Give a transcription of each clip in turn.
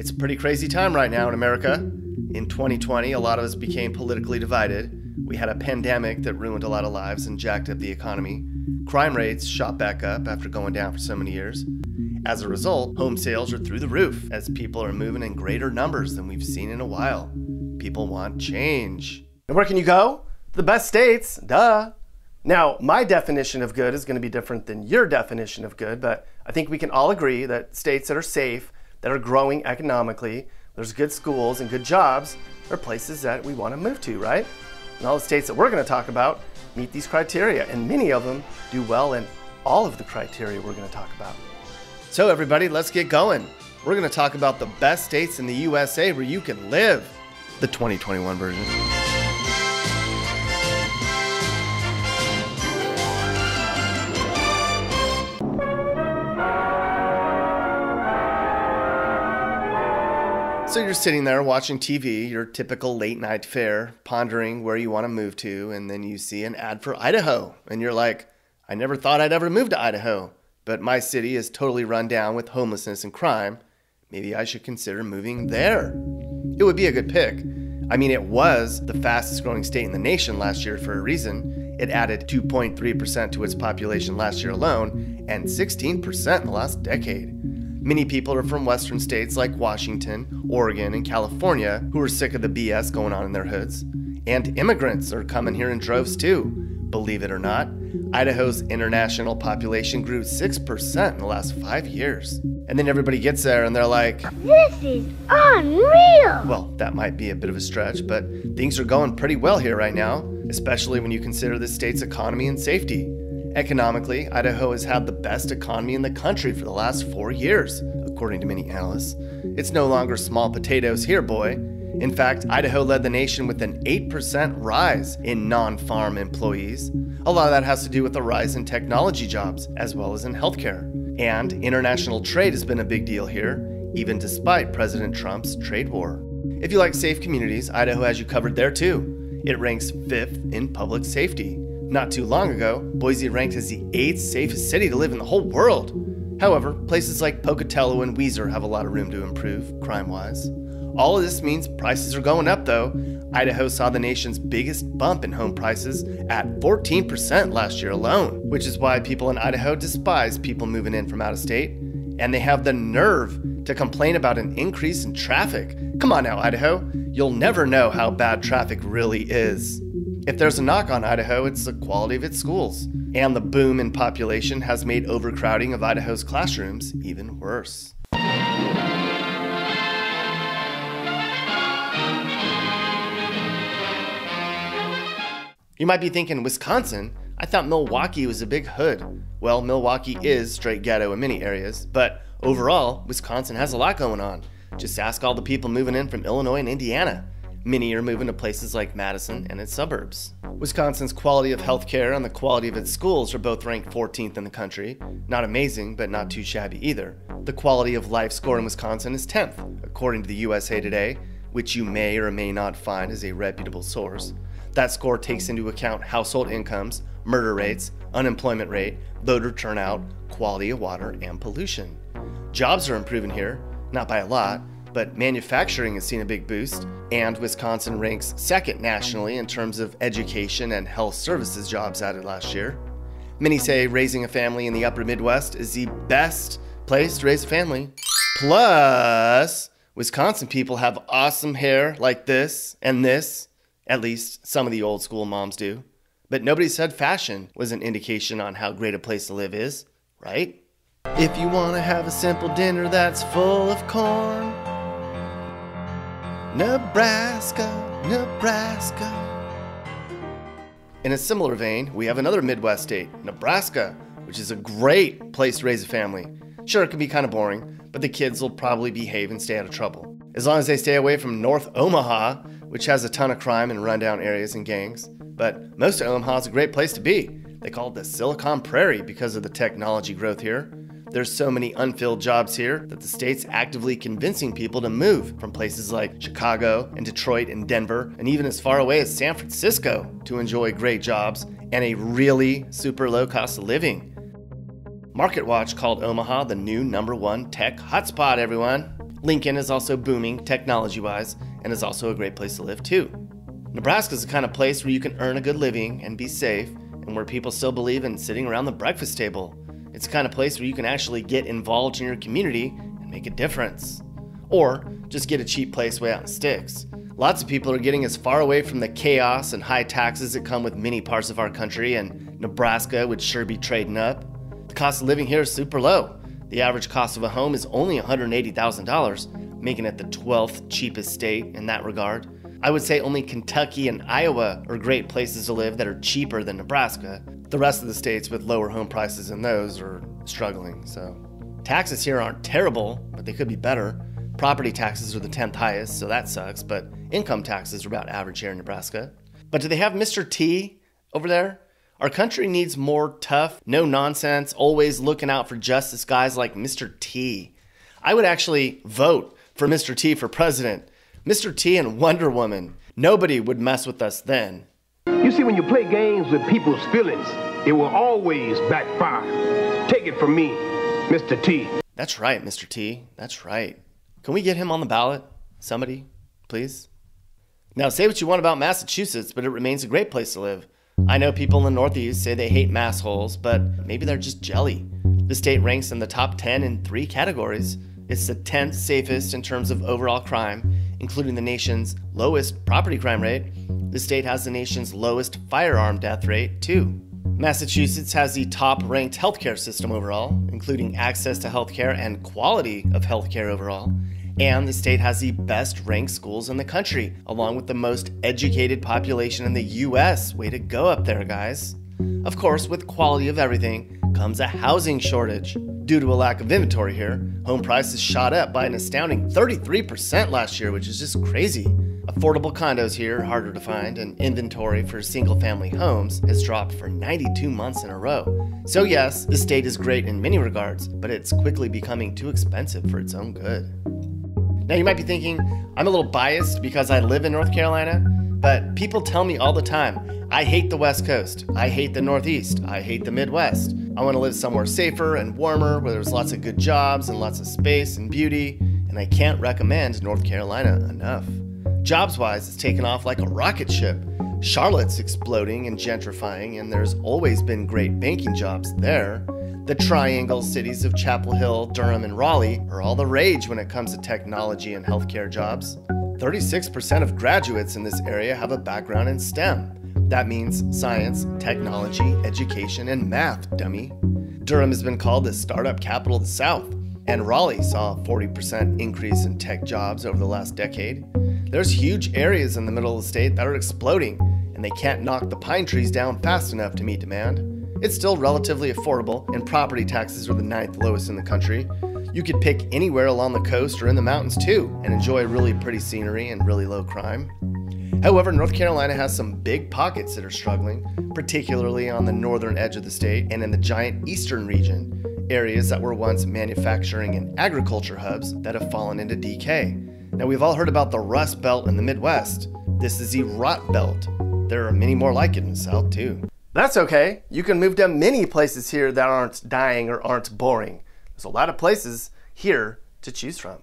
It's a pretty crazy time right now in America. In 2020, a lot of us became politically divided. We had a pandemic that ruined a lot of lives and jacked up the economy. Crime rates shot back up after going down for so many years. As a result, home sales are through the roof as people are moving in greater numbers than we've seen in a while. People want change. And where can you go? The best states, duh. Now, my definition of good is going to be different than your definition of good, but I think we can all agree that states that are safe, that are growing economically, there's good schools and good jobs, are places that we want to move to, right? And all the states that we're going to talk about meet these criteria, and many of them do well in all of the criteria we're going to talk about. So, everybody, let's get going. We're going to talk about the best states in the USA where you can live, the 2021 version. Sitting there watching TV, your typical late night fare, pondering where you want to move to, and then you see an ad for Idaho, and you're like, I never thought I'd ever move to Idaho, but my city is totally run down with homelessness and crime. Maybe I should consider moving there. It would be a good pick. I mean, it was the fastest growing state in the nation last year for a reason. It added 2.3% to its population last year alone, and 16% in the last decade. Many people are from western states like Washington, Oregon, and California who are sick of the BS going on in their hoods. And immigrants are coming here in droves too. Believe it or not, Idaho's international population grew 6% in the last five years. And then everybody gets there and they're like, This is unreal! well, that might be a bit of a stretch, but things are going pretty well here right now, especially when you consider the state's economy and safety. Economically, Idaho has had the best economy in the country for the last four years, according to many analysts. It's no longer small potatoes here, boy. In fact, Idaho led the nation with an 8% rise in non farm employees. A lot of that has to do with the rise in technology jobs, as well as in healthcare. And international trade has been a big deal here, even despite President Trump's trade war. If you like safe communities, Idaho has you covered there too. It ranks fifth in public safety. Not too long ago, Boise ranked as the eighth safest city to live in the whole world. However, places like Pocatello and Weiser have a lot of room to improve, crime wise. All of this means prices are going up, though. Idaho saw the nation's biggest bump in home prices at 14% last year alone, which is why people in Idaho despise people moving in from out of state. And they have the nerve to complain about an increase in traffic. Come on now, Idaho. You'll never know how bad traffic really is. If there's a knock on Idaho, it's the quality of its schools. And the boom in population has made overcrowding of Idaho's classrooms even worse. You might be thinking, Wisconsin? I thought Milwaukee was a big hood. Well, Milwaukee is straight ghetto in many areas, but overall, Wisconsin has a lot going on. Just ask all the people moving in from Illinois and Indiana. Many are moving to places like Madison and its suburbs. Wisconsin's quality of healthcare and the quality of its schools are both ranked 14th in the country. Not amazing, but not too shabby either. The quality of life score in Wisconsin is 10th, according to the USA Today, which you may or may not find as a reputable source. That score takes into account household incomes, murder rates, unemployment rate, voter turnout, quality of water, and pollution. Jobs are improving here, not by a lot, but manufacturing has seen a big boost, and Wisconsin ranks second nationally in terms of education and health services jobs added last year. Many say raising a family in the upper Midwest is the best place to raise a family. Plus, Wisconsin people have awesome hair like this and this. At least some of the old school moms do. But nobody said fashion was an indication on how great a place to live is, right? If you want to have a simple dinner that's full of corn, Nebraska, Nebraska. In a similar vein, we have another Midwest state, Nebraska, which is a great place to raise a family. Sure, it can be kind of boring, but the kids will probably behave and stay out of trouble. As long as they stay away from North Omaha, which has a ton of crime and rundown areas and gangs. But most of Omaha is a great place to be. They call it the Silicon Prairie because of the technology growth here. There's so many unfilled jobs here that the state's actively convincing people to move from places like Chicago and Detroit and Denver and even as far away as San Francisco to enjoy great jobs and a really super low cost of living. MarketWatch called Omaha the new number one tech hotspot, everyone. Lincoln is also booming technology wise and is also a great place to live too. Nebraska is the kind of place where you can earn a good living and be safe, and where people still believe in sitting around the breakfast table. It's the kind of place where you can actually get involved in your community and make a difference. Or just get a cheap place way out in sticks. Lots of people are getting as far away from the chaos and high taxes that come with many parts of our country, and Nebraska would sure be trading up. The cost of living here is super low. The average cost of a home is only $180,000, making it the 12th cheapest state in that regard. I would say only Kentucky and Iowa are great places to live that are cheaper than Nebraska. The rest of the states with lower home prices than those are struggling, so. Taxes here aren't terrible, but they could be better. Property taxes are the 10th highest, so that sucks, but income taxes are about average here in Nebraska. But do they have Mr. T over there? Our country needs more tough, no nonsense, always looking out for justice guys like Mr. T. I would actually vote for Mr. T for president. Mr. T and Wonder Woman. Nobody would mess with us then. You see, when you play games with people's feelings, it will always backfire. Take it from me, Mr. T. That's right, Mr. T. That's right. Can we get him on the ballot? Somebody, please? Now, say what you want about Massachusetts, but it remains a great place to live. I know people in the Northeast say they hate mass holes, but maybe they're just jelly. The state ranks in the top 10 in three categories. It's the 10th safest in terms of overall crime, including the nation's lowest property crime rate. The state has the nation's lowest firearm death rate, too. Massachusetts has the top ranked healthcare system overall, including access to healthcare and quality of healthcare overall. And the state has the best ranked schools in the country, along with the most educated population in the US. Way to go up there, guys. Of course, with quality of everything comes a housing shortage. Due to a lack of inventory here, home prices shot up by an astounding 33% last year, which is just crazy. Affordable condos here harder to find, and inventory for single family homes has dropped for 92 months in a row. So, yes, the state is great in many regards, but it's quickly becoming too expensive for its own good. Now, you might be thinking, I'm a little biased because I live in North Carolina, but people tell me all the time, I hate the West Coast, I hate the Northeast, I hate the Midwest. I want to live somewhere safer and warmer where there's lots of good jobs and lots of space and beauty, and I can't recommend North Carolina enough. Jobs wise, it's taken off like a rocket ship. Charlotte's exploding and gentrifying, and there's always been great banking jobs there. The triangle cities of Chapel Hill, Durham, and Raleigh are all the rage when it comes to technology and healthcare jobs. 36% of graduates in this area have a background in STEM. That means science, technology, education, and math, dummy. Durham has been called the startup capital of the South, and Raleigh saw a 40% increase in tech jobs over the last decade. There's huge areas in the middle of the state that are exploding, and they can't knock the pine trees down fast enough to meet demand. It's still relatively affordable, and property taxes are the ninth lowest in the country. You could pick anywhere along the coast or in the mountains too, and enjoy really pretty scenery and really low crime. However, North Carolina has some big pockets that are struggling, particularly on the northern edge of the state and in the giant eastern region, areas that were once manufacturing and agriculture hubs that have fallen into decay. Now, we've all heard about the Rust Belt in the Midwest. This is the Rot Belt. There are many more like it in the South, too. That's okay. You can move to many places here that aren't dying or aren't boring. There's a lot of places here to choose from.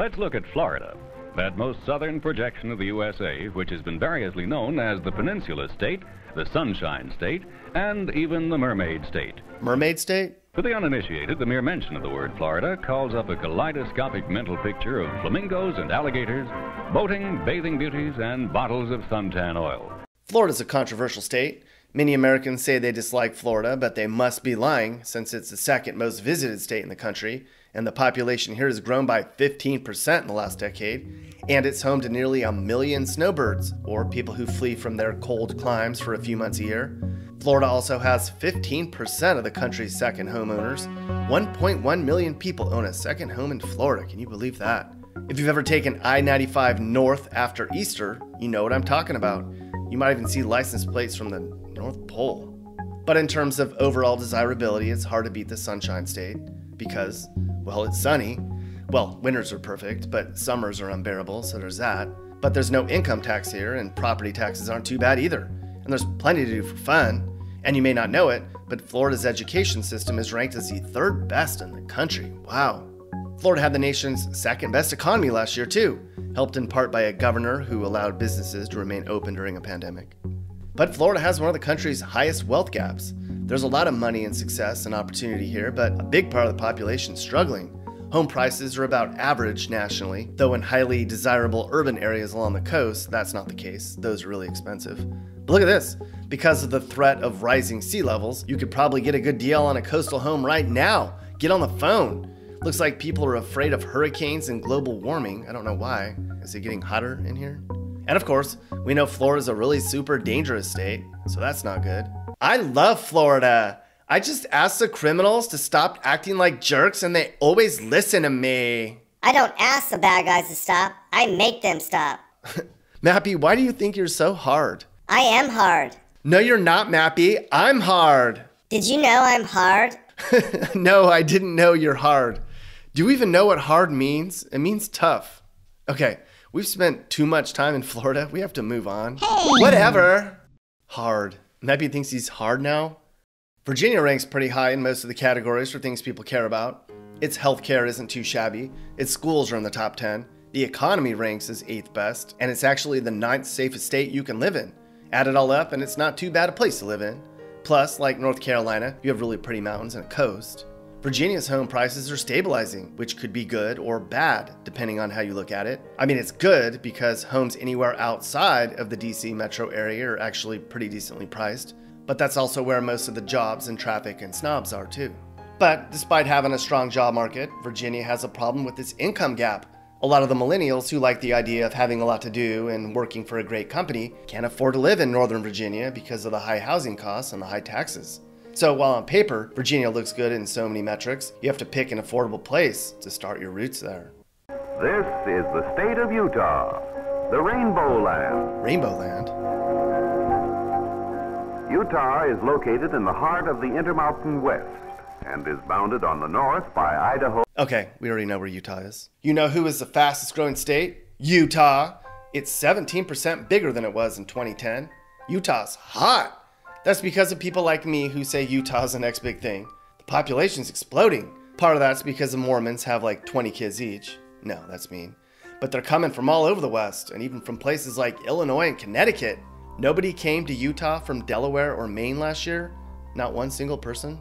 Let's look at Florida, that most southern projection of the USA, which has been variously known as the Peninsula State, the Sunshine State, and even the Mermaid State. Mermaid State? For the uninitiated, the mere mention of the word Florida calls up a kaleidoscopic mental picture of flamingos and alligators, boating, bathing beauties, and bottles of suntan oil. Florida's a controversial state. Many Americans say they dislike Florida, but they must be lying since it's the second most visited state in the country, and the population here has grown by 15% in the last decade, and it's home to nearly a million snowbirds, or people who flee from their cold climes for a few months a year. Florida also has 15% of the country's second homeowners. 1.1 million people own a second home in Florida. Can you believe that? If you've ever taken I 95 north after Easter, you know what I'm talking about. You might even see license plates from the North Pole. But in terms of overall desirability, it's hard to beat the Sunshine State because, well, it's sunny. Well, winters are perfect, but summers are unbearable, so there's that. But there's no income tax here, and property taxes aren't too bad either. And there's plenty to do for fun. And you may not know it, but Florida's education system is ranked as the third best in the country. Wow. Florida had the nation's second best economy last year, too, helped in part by a governor who allowed businesses to remain open during a pandemic. But Florida has one of the country's highest wealth gaps. There's a lot of money and success and opportunity here, but a big part of the population is struggling. Home prices are about average nationally, though in highly desirable urban areas along the coast, that's not the case. Those are really expensive. But look at this. Because of the threat of rising sea levels, you could probably get a good deal on a coastal home right now. Get on the phone. Looks like people are afraid of hurricanes and global warming. I don't know why. Is it getting hotter in here? And of course, we know Florida's a really super dangerous state, so that's not good. I love Florida. I just ask the criminals to stop acting like jerks and they always listen to me. I don't ask the bad guys to stop, I make them stop. Mappy, why do you think you're so hard? I am hard. No, you're not, Mappy. I'm hard. Did you know I'm hard? no, I didn't know you're hard. Do you even know what hard means? It means tough. Okay, we've spent too much time in Florida. We have to move on. Whatever. Hard. Mappy thinks he's hard now. Virginia ranks pretty high in most of the categories for things people care about. Its healthcare isn't too shabby. Its schools are in the top 10. The economy ranks as eighth best, and it's actually the ninth safest state you can live in. Add it all up, and it's not too bad a place to live in. Plus, like North Carolina, you have really pretty mountains and a coast. Virginia's home prices are stabilizing, which could be good or bad, depending on how you look at it. I mean, it's good because homes anywhere outside of the DC metro area are actually pretty decently priced, but that's also where most of the jobs and traffic and snobs are too. But despite having a strong job market, Virginia has a problem with its income gap. A lot of the millennials who like the idea of having a lot to do and working for a great company can't afford to live in Northern Virginia because of the high housing costs and the high taxes. So while on paper, Virginia looks good in so many metrics, you have to pick an affordable place to start your roots there. This is the state of Utah, the Rainbow Land. Rainbow Land? Utah is located in the heart of the Intermountain West and is bounded on the north by Idaho. Okay, we already know where Utah is. You know who is the fastest growing state? Utah. It's 17% bigger than it was in 2010. Utah's hot. That's because of people like me who say Utah's the next big thing. The population's exploding. Part of that's because the Mormons have like 20 kids each. No, that's mean. But they're coming from all over the West, and even from places like Illinois and Connecticut. Nobody came to Utah from Delaware or Maine last year. Not one single person.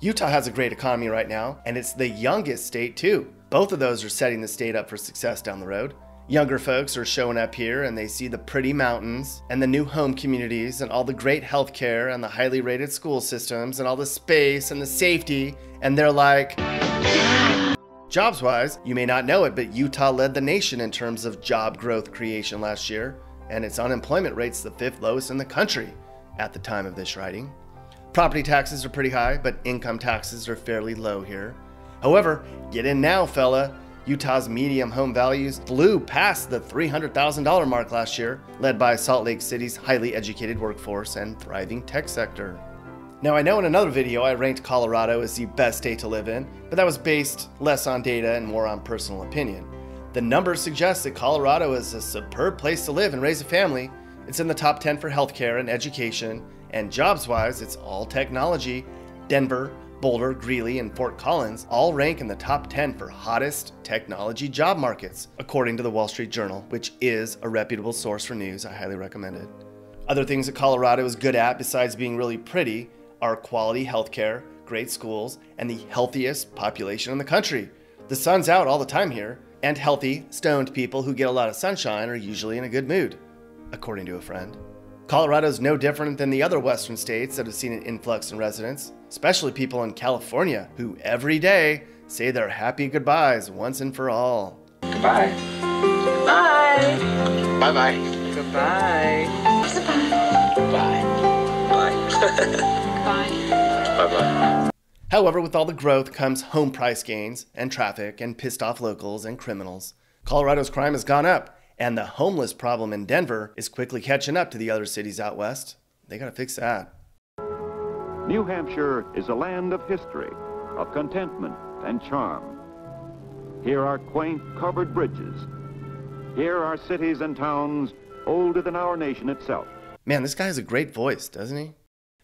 Utah has a great economy right now, and it's the youngest state too. Both of those are setting the state up for success down the road. Younger folks are showing up here and they see the pretty mountains and the new home communities and all the great healthcare and the highly rated school systems and all the space and the safety, and they're like, Jobs wise, you may not know it, but Utah led the nation in terms of job growth creation last year, and its unemployment rate's the fifth lowest in the country at the time of this writing. Property taxes are pretty high, but income taxes are fairly low here. However, get in now, fella. Utah's medium home values flew past the $300,000 mark last year, led by Salt Lake City's highly educated workforce and thriving tech sector. Now, I know in another video I ranked Colorado as the best state to live in, but that was based less on data and more on personal opinion. The numbers suggest that Colorado is a superb place to live and raise a family. It's in the top 10 for healthcare and education, and jobs wise, it's all technology. Denver, Boulder, Greeley, and Fort Collins all rank in the top 10 for hottest technology job markets, according to the Wall Street Journal, which is a reputable source for news. I highly recommend it. Other things that Colorado is good at, besides being really pretty, are quality healthcare, great schools, and the healthiest population in the country. The sun's out all the time here, and healthy, stoned people who get a lot of sunshine are usually in a good mood, according to a friend. Colorado's no different than the other western states that have seen an influx in residents, especially people in California who every day say their happy goodbyes once and for all. Goodbye. Bye. Bye bye. Goodbye. Bye. Bye. Bye bye. However, with all the growth comes home price gains and traffic and pissed off locals and criminals. Colorado's crime has gone up, and the homeless problem in Denver is quickly catching up to the other cities out west. They gotta fix that. New Hampshire is a land of history, of contentment and charm. Here are quaint covered bridges. Here are cities and towns older than our nation itself. Man, this guy has a great voice, doesn't he?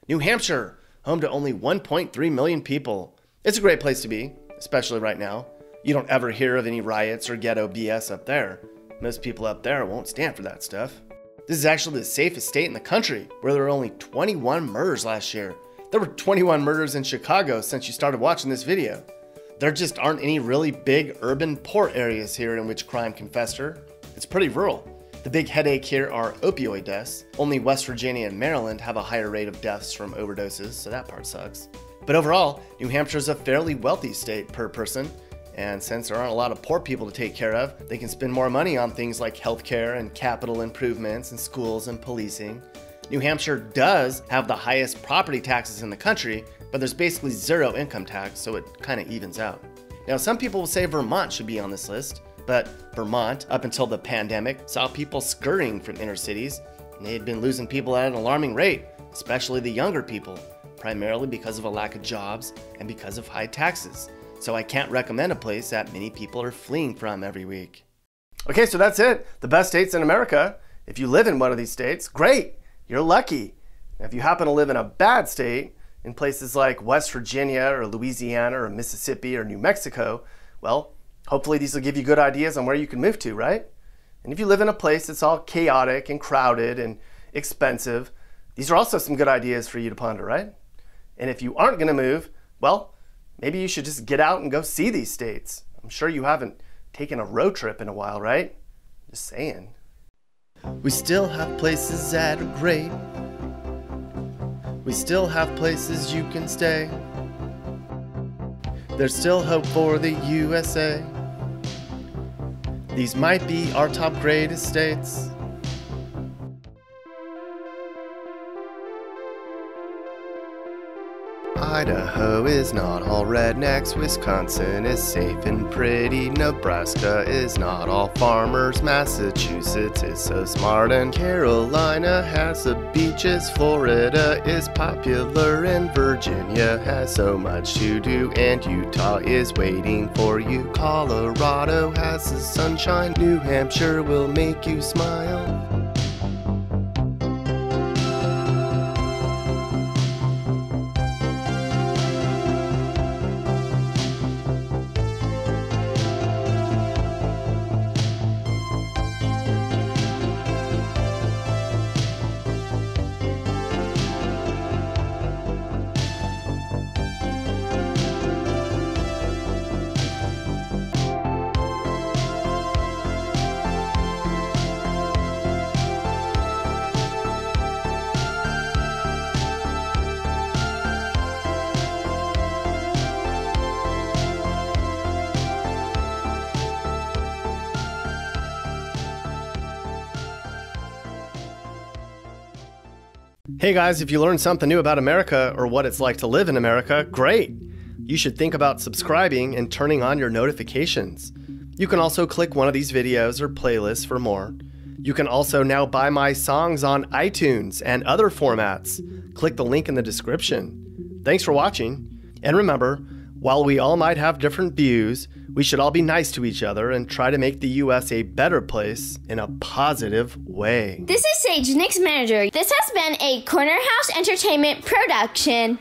New Hampshire, home to only 1.3 million people. It's a great place to be, especially right now. You don't ever hear of any riots or ghetto BS up there. Most people up there won't stand for that stuff. This is actually the safest state in the country, where there were only 21 murders last year. There were 21 murders in Chicago since you started watching this video. There just aren't any really big urban poor areas here in which crime can fester. It's pretty rural. The big headache here are opioid deaths. Only West Virginia and Maryland have a higher rate of deaths from overdoses, so that part sucks. But overall, New Hampshire is a fairly wealthy state per person, and since there aren't a lot of poor people to take care of, they can spend more money on things like healthcare and capital improvements and schools and policing. New Hampshire does have the highest property taxes in the country, but there's basically zero income tax, so it kind of evens out. Now, some people will say Vermont should be on this list, but Vermont, up until the pandemic, saw people scurrying from inner cities, and they had been losing people at an alarming rate, especially the younger people, primarily because of a lack of jobs and because of high taxes so I can't recommend a place that many people are fleeing from every week. Okay, so that's it. The best states in America. If you live in one of these states, great, you're lucky. If you happen to live in a bad state, in places like West Virginia or Louisiana or Mississippi or New Mexico, well, hopefully these will give you good ideas on where you can move to, right? And if you live in a place that's all chaotic and crowded and expensive, these are also some good ideas for you to ponder, right? And if you aren't going to move, well, Maybe you should just get out and go see these states. I'm sure you haven't taken a road trip in a while, right? Just saying. We still have places that are great. We still have places you can stay. There's still hope for the USA. These might be our top greatest states. Idaho is not all rednecks, Wisconsin is safe and pretty, Nebraska is not all farmers, Massachusetts is so smart, and Carolina has the beaches, Florida is popular, and Virginia has so much to do, and Utah is waiting for you. Colorado has the sunshine, New Hampshire will make you smile. Hey guys, if you learned something new about America or what it's like to live in America, great! You should think about subscribing and turning on your notifications. You can also click one of these videos or playlists for more. You can also now buy my songs on iTunes and other formats. Click the link in the description. Thanks for watching, and remember, while we all might have different views, we should all be nice to each other and try to make the US a better place in a positive way. This is Sage, Nick's manager. This has been a Corner House Entertainment production.